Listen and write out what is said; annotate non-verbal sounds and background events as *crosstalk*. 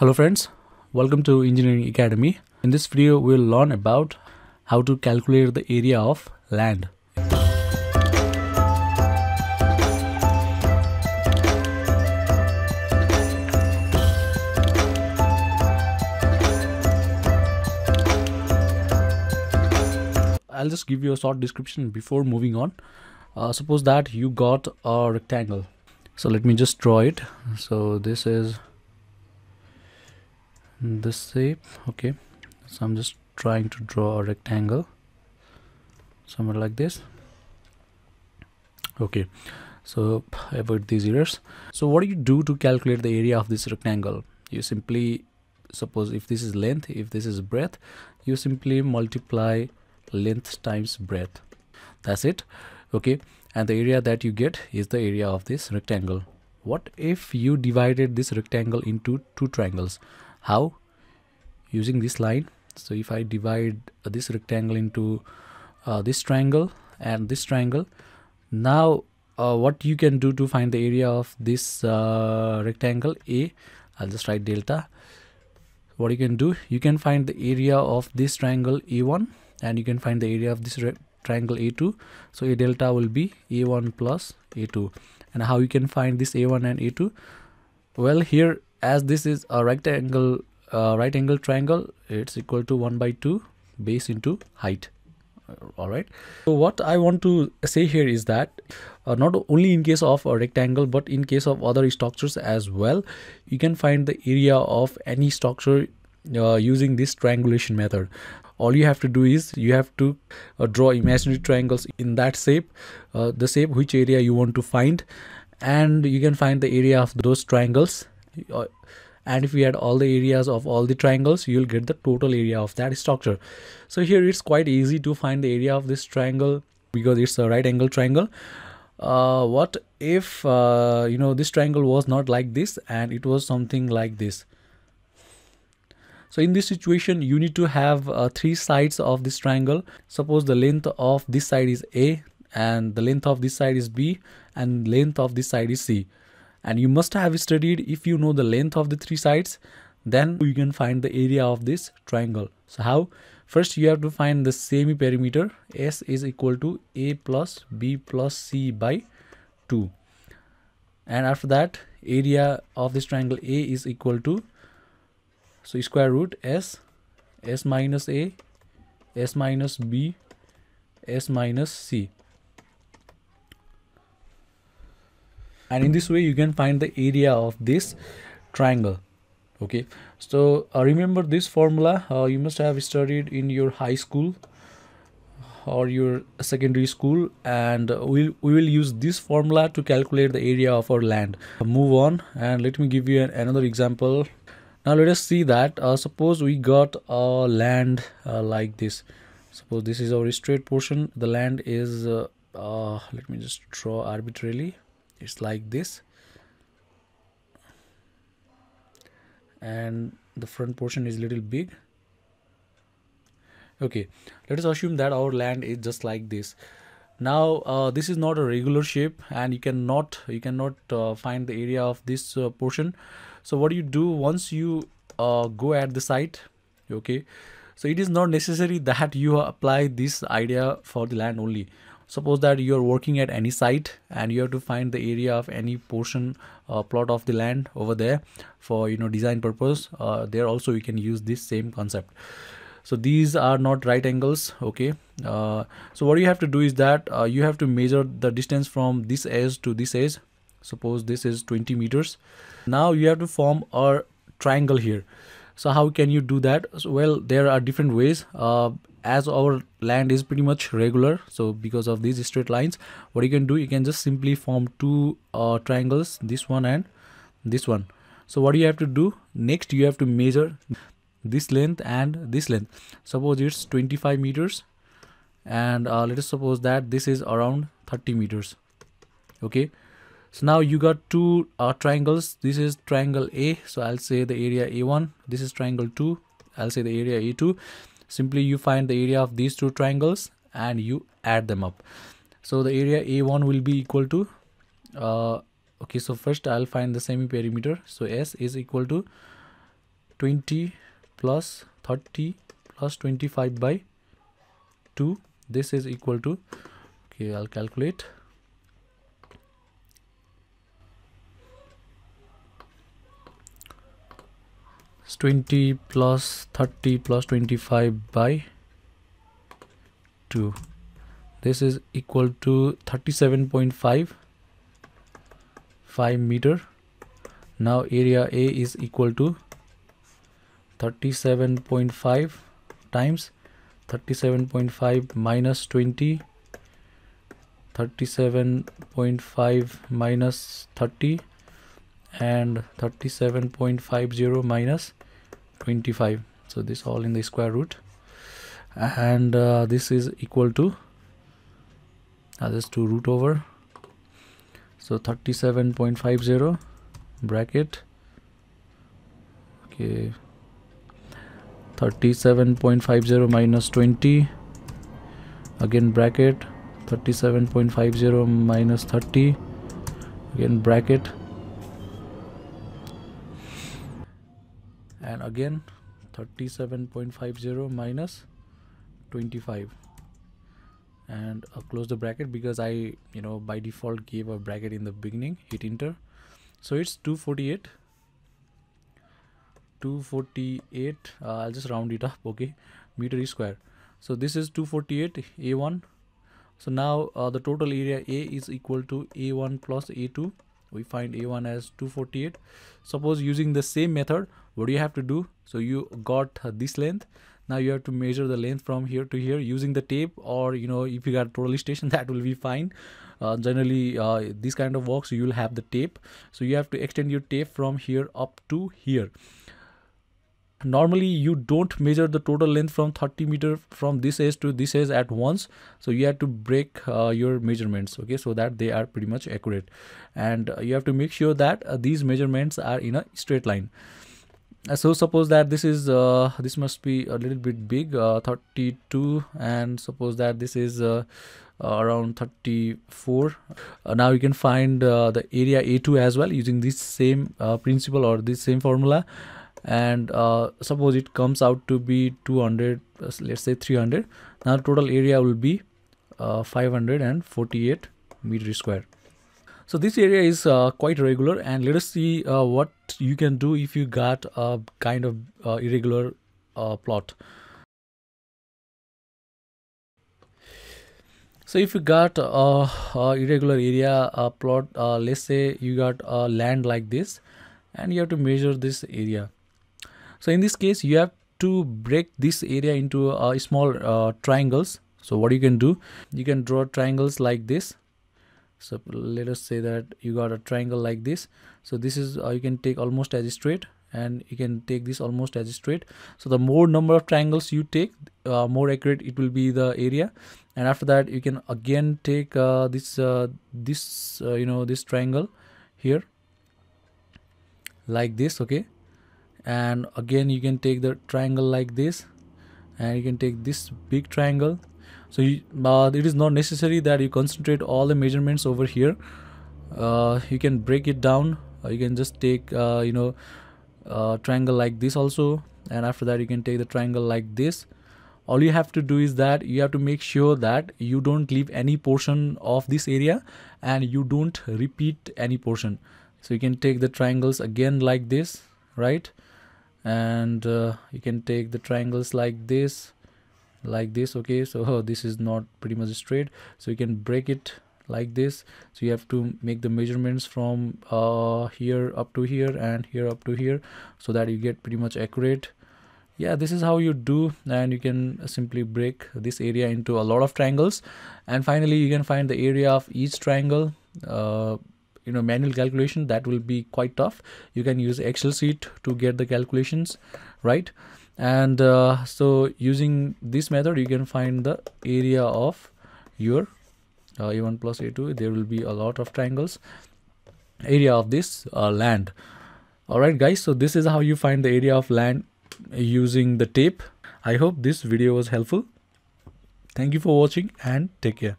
Hello friends, welcome to Engineering Academy. In this video we'll learn about how to calculate the area of land. I'll just give you a short description before moving on. Uh, suppose that you got a rectangle. So let me just draw it. So this is this shape okay. So I'm just trying to draw a rectangle somewhere like this okay. So avoid these errors. So what do you do to calculate the area of this rectangle? You simply suppose if this is length if this is breadth you simply multiply length times breadth. That's it okay. And the area that you get is the area of this rectangle. What if you divided this rectangle into two triangles how? Using this line. So if I divide this rectangle into uh, this triangle and this triangle now uh, what you can do to find the area of this uh, rectangle? A I'll just write delta. What you can do you can find the area of this triangle A1 and you can find the area of this triangle A2 so A delta will be A1 plus A2 and how you can find this A1 and A2 well here as this is a rectangle uh, right angle triangle it's equal to 1 by 2 base into height. Uh, all right. So what i want to say here is that uh, not only in case of a rectangle but in case of other structures as well you can find the area of any structure uh, using this triangulation method. All you have to do is you have to uh, draw imaginary triangles in that shape uh, the shape which area you want to find and you can find the area of those triangles and if we add all the areas of all the triangles you'll get the total area of that structure. So here it's quite easy to find the area of this triangle because it's a right angle triangle. Uh, what if uh, you know this triangle was not like this and it was something like this? So in this situation you need to have uh, three sides of this triangle. Suppose the length of this side is a and the length of this side is b and length of this side is c and you must have studied if you know the length of the three sides then you can find the area of this triangle. So how? First you have to find the semi perimeter s is equal to a plus b plus c by 2 and after that area of this triangle a is equal to so square root s s minus a s minus b s minus c and in this way you can find the area of this triangle okay? So uh, remember this formula uh, you must have studied in your high school or your secondary school and we'll, we will use this formula to calculate the area of our land. Move on and let me give you an, another example. Now let us see that uh, suppose we got a land uh, like this. Suppose this is our straight portion. The land is uh, uh, let me just draw arbitrarily it's like this. And the front portion is a little big. Okay let us assume that our land is just like this. Now uh, this is not a regular shape and you cannot you cannot uh, find the area of this uh, portion. So what do you do once you uh, go at the site? Okay so it is not necessary *laughs* that you apply this idea for the land only suppose that you are working at any site and you have to find the area of any portion uh, plot of the land over there for you know design purpose uh, there also you can use this same concept. So these are not right angles okay? Uh, so what you have to do is that uh, you have to measure the distance from this edge to this edge. Suppose this is 20 meters. Now you have to form a triangle here so how can you do that? So, well there are different ways. Uh, as our land is pretty much regular so because of these straight lines what you can do you can just simply form two uh, triangles this one and this one. So what you have to do next you have to measure this length and this length. Suppose it's 25 meters and uh, let us suppose that this is around 30 meters. Okay so now you got two uh, triangles. This is triangle a. So i'll say the area a1 this is triangle 2 i'll say the area a2 simply you find the area of these two triangles and you add them up. So the area a1 will be equal to uh, okay so first i'll find the semi perimeter so s is equal to 20 plus 30 plus 25 by 2 this is equal to okay i'll calculate it's 20 plus 30 plus 25 by 2 this is equal to 37.5 5 meter. Now area A is equal to 37.5 times 37.5 minus 20 37.5 minus 30 and 37.50 minus 25 so this all in the square root. And uh, this is equal to uh, this to root over. So 37.50 bracket. Okay. 37.50 minus 20 again bracket. 37.50 minus 30 again bracket and again 37.50 minus 25 and uh, close the bracket because I you know by default gave a bracket in the beginning hit enter. So it's 248 248 uh, I'll just round it up okay? Meter square. So this is 248 a1 so now uh, the total area A is equal to A1 plus A2 we find A1 as 248 suppose using the same method what do you have to do? So you got this length. Now you have to measure the length from here to here using the tape or you know if you got total station *laughs* that will be fine. Uh, generally uh, this kind of works you will have the tape. So you have to extend your tape from here up to here. Normally you don't measure the total length from 30 meter from this edge to this edge at once. So you have to break uh, your measurements okay? So that they are pretty much accurate. And uh, you have to make sure that uh, these measurements are in a straight line so suppose that this is uh, this must be a little bit big uh, 32 and suppose that this is around 34 now you can find the area a2 as well using this same principle or this same formula. And uh, suppose it comes out to be 200 uh, let's say 300 now total area will be uh, 548 meter square. So this area is uh, quite regular and let us see uh, you can do if you got a kind of uh, irregular plot. So if you got a, irregular area a plot let's say you got a land like this and you have to measure this area. So in this case you have to break this area into uh, small uh, triangles. So what you can do you can draw triangles like this so let us say that you got a triangle like this. So this is uh, you can take almost as straight and you can take this almost as straight. So the more number of triangles you take uh, more accurate it will be the area. And after that you can again take uh, this uh, this uh, you know this triangle here like this okay? And again you can take the triangle like this and you can take this big triangle so you, uh, it is not necessary that you concentrate all the measurements over here. Uh, you can break it down. Uh, you can just take uh, you know uh, triangle like this also. And after that you can take the triangle like this. All you have to do is that you have to make sure that you don't leave any portion of this area and you don't repeat any portion. So you can take the triangles again like this right? And uh, you can take the triangles like this like this okay? *laughs* So oh, this is not pretty much straight. So you can break it like this. So you have to make the measurements from uh, here up to here and here up to here so that you get pretty much accurate. Yeah this is how you do and you can simply break this area into a lot of triangles. And finally you can find the area of each triangle. Uh, you know manual calculation that will be quite tough. You can use excel sheet to get the calculations right and uh, so using this method you can find the area of your uh, a1 plus a2 there will be a lot of triangles. Area of this uh, land. All right guys so this is how you find the area of land using the tape. I hope this video was helpful. Thank you for watching and take care